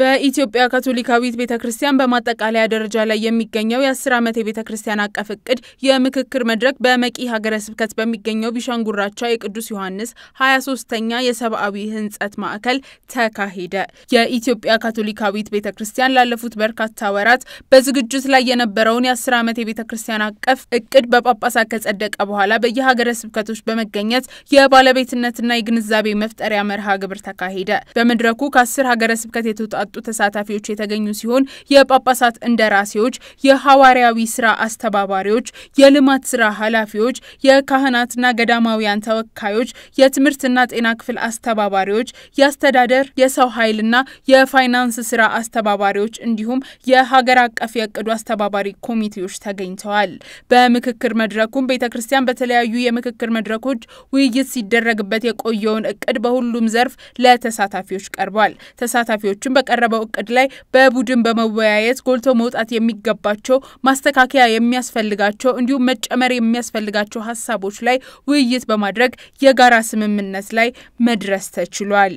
በኢትዮጵያ ካቶሊካዊት ቤተ ክርስቲያን በማጠቃለያ ደረጃ ላይ የሚገኘው የአስር ዓመት የቤተ ክርስቲያን አቀፍ እቅድ የምክክር መድረክ በመቂ ሀገረ ስብከት በሚገኘው ቢሻንጉራቻ የቅዱስ ዮሐንስ 23ተኛ የሰብአዊ ሕንጸት ማዕከል ተካሄደ። የኢትዮጵያ ካቶሊካዊት ቤተ ክርስቲያን ላለፉት በርካታ ወራት በዝግጅት ላይ የነበረውን የአስር ዓመት የቤተ ክርስቲያን አቀፍ እቅድ በጳጳሳት ከጸደቀ በኋላ በየሀገረ ስብከቶች በመገኘት የባለቤትነትና የግንዛቤ መፍጠሪያ መርሃ ግብር ተካሄደ። በመድረኩ ከአስር ሀገረ ስብከት የተውጣጡ ተሳታፊዎች የተገኙ ሲሆን የጳጳሳት እንደራሴዎች፣ የሐዋርያዊ ስራ አስተባባሪዎች፣ የልማት ስራ ኃላፊዎች፣ የካህናትና ገዳማውያን ተወካዮች፣ የትምህርትና ጤና ክፍል አስተባባሪዎች፣ የአስተዳደር የሰው ኃይልና የፋይናንስ ስራ አስተባባሪዎች እንዲሁም የሀገር አቀፍ የእቅዱ አስተባባሪ ኮሚቴዎች ተገኝተዋል። በምክክር መድረኩም ቤተ ክርስቲያን በተለያዩ የምክክር መድረኮች ውይይት ሲደረግበት የቆየውን እቅድ በሁሉም ዘርፍ ለተሳታፊዎች ቀርቧል። ተሳታፊዎችም በቀረበው እቅድ ላይ በቡድን በመወያየት ጎልቶ መውጣት የሚገባቸው ማስተካከያ የሚያስፈልጋቸው እንዲሁም መጨመር የሚያስፈልጋቸው ሀሳቦች ላይ ውይይት በማድረግ የጋራ ስምምነት ላይ መድረስ ተችሏል።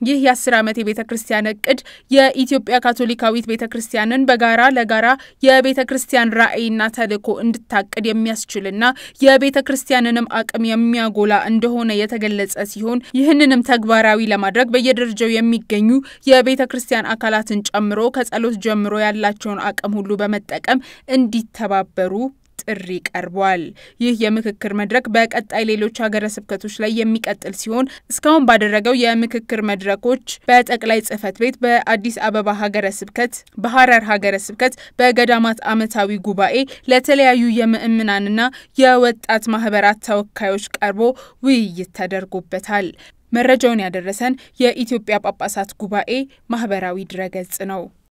ይህ የአስር ዓመት የቤተ ክርስቲያን እቅድ የኢትዮጵያ ካቶሊካዊት ቤተ ክርስቲያንን በጋራ ለጋራ የቤተ ክርስቲያን ራዕይና ተልዕኮ እንድታቅድ የሚያስችልና የቤተ ክርስቲያንንም አቅም የሚያጎላ እንደሆነ የተገለጸ ሲሆን ይህንንም ተግባራዊ ለማድረግ በየደረጃው የሚገኙ የቤተ ክርስቲያን አካላትን ጨምሮ ከጸሎት ጀምሮ ያላቸውን አቅም ሁሉ በመጠቀም እንዲተባበሩ ጥሪ ቀርቧል። ይህ የምክክር መድረክ በቀጣይ ሌሎች ሀገረ ስብከቶች ላይ የሚቀጥል ሲሆን እስካሁን ባደረገው የምክክር መድረኮች በጠቅላይ ጽሕፈት ቤት፣ በአዲስ አበባ ሀገረ ስብከት፣ በሐረር ሀገረ ስብከት፣ በገዳማት ዓመታዊ ጉባኤ ለተለያዩ የምእምናንና የወጣት ማህበራት ተወካዮች ቀርቦ ውይይት ተደርጎበታል። መረጃውን ያደረሰን የኢትዮጵያ ጳጳሳት ጉባኤ ማህበራዊ ድረገጽ ነው።